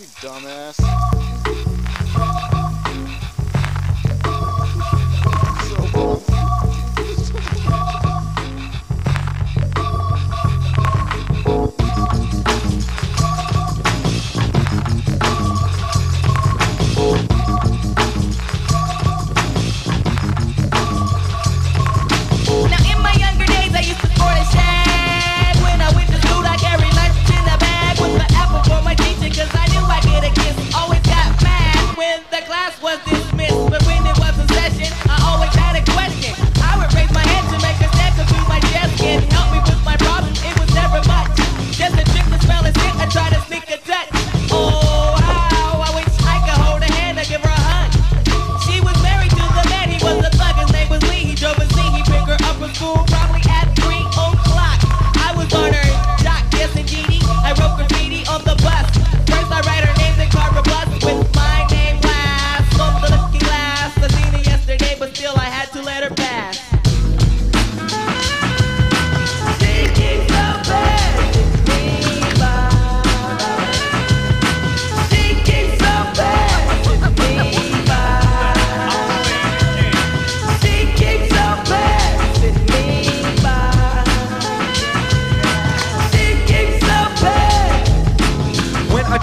You dumbass.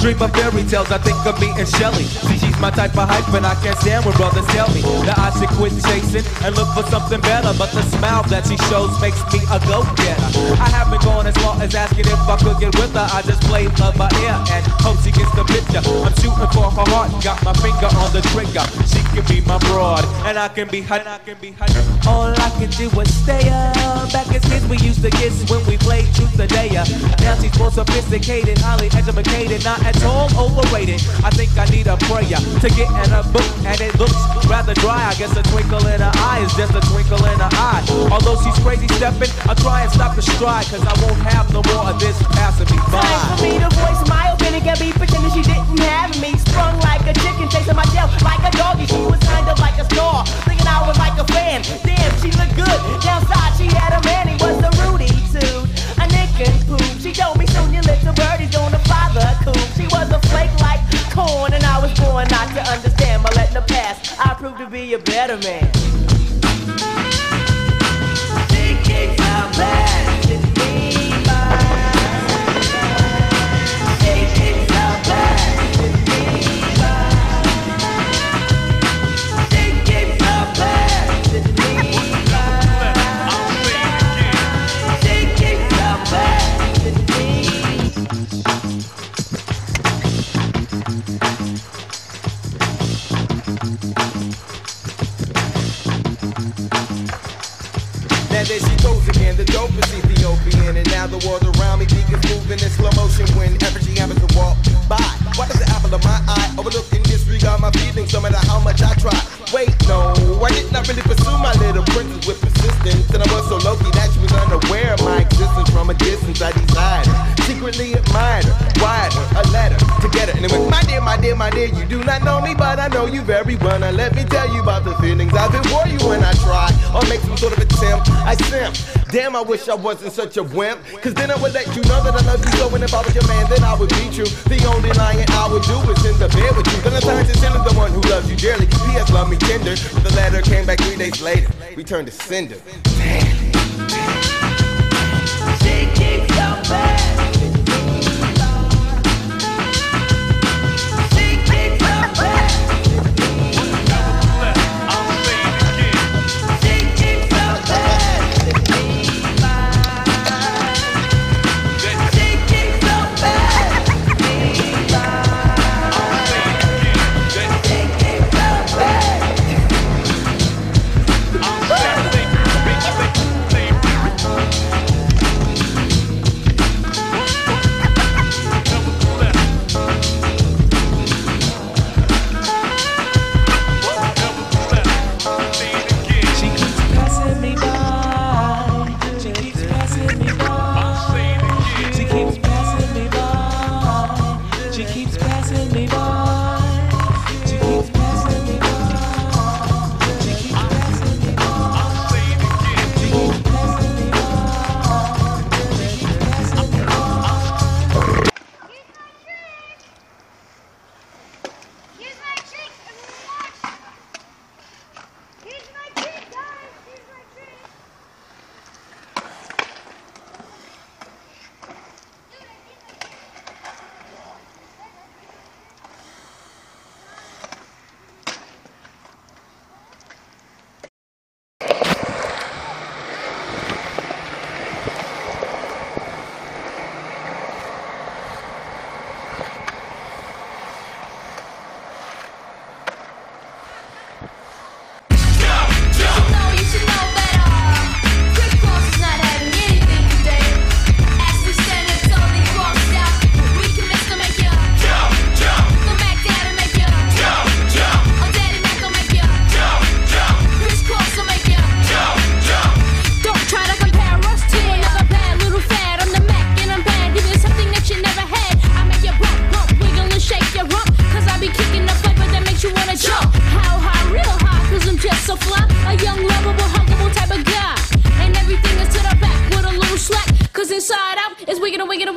Dream of fairy tales, I think of me and Shelly. See, she's my type of hype, and I can't stand when brothers tell me that I should quit chasing and look for something better. But the smile that she shows makes me a go-getter. I haven't gone as far as asking if I could get with her. I just play love by ear and hope she gets the picture. I'm shooting for her heart, got my finger on the trigger. She can be my broad, and I can be her. and I can be her. All I can do is stay up. Back as kids, we used to kiss when we played truth or dare. Now she's more sophisticated, highly educated, not at all overrated. I think I need a prayer to get in a book, and it looks rather dry. I guess a twinkle in her eye is just a twinkle in her eye. Although she's crazy stepping, I'll try and stop the stride, cause I won't have no more of this passing me by. Time for me to voice my opinion, can be pretending she didn't have me. Sprung like a chicken, be a better man. She keeps the world around secretly admired her Wired her a letter to get her And it went, my dear, my dear, my dear You do not know me, but I know you very well. Now let me tell you about the feelings I've been for you when I try Or make some sort of attempt. I simp. Damn, I wish I wasn't such a wimp. Cause then I would let you know that I love you so And if I was your man, then I would be true The only lying I would do is in the bed with you. Then I turned to the one who loves you dearly P.S. love me tender. But the letter came back three days later. Returned to sender She keeps her back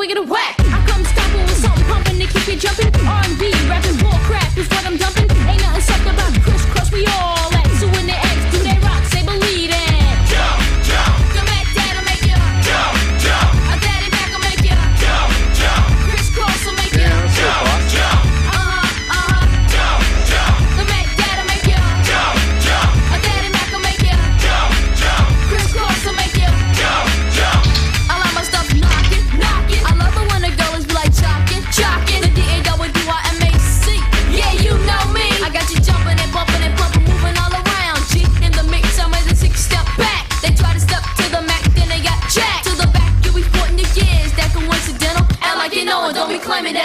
we get a whack. I come stable with something pumping to keep you jumping. R&B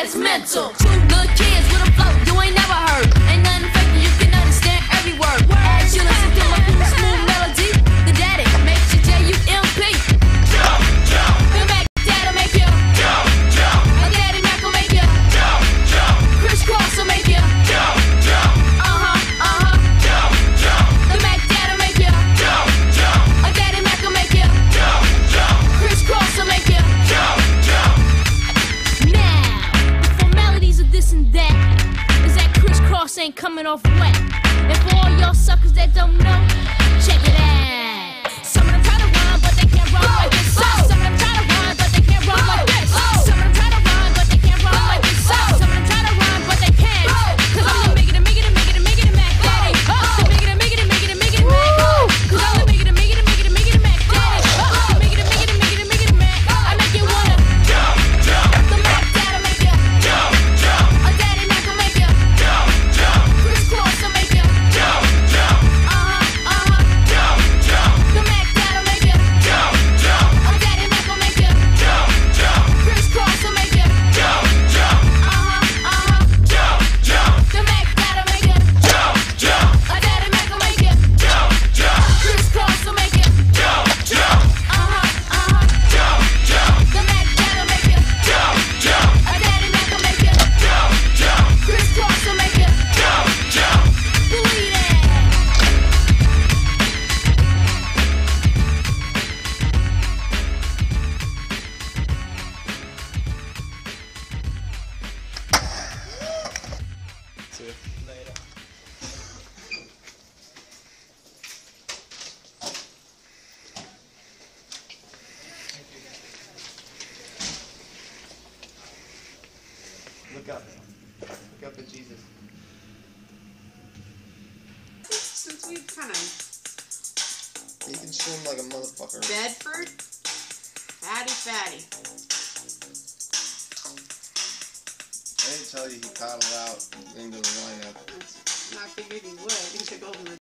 It's mental. Two good kids. I don't know. too. Later. Look up. Look up at Jesus. Since we've kind of... You swim like a motherfucker. Bedford? Fatty, fatty. I didn't tell you he paddled out into the lineup. I figured he would. He took over the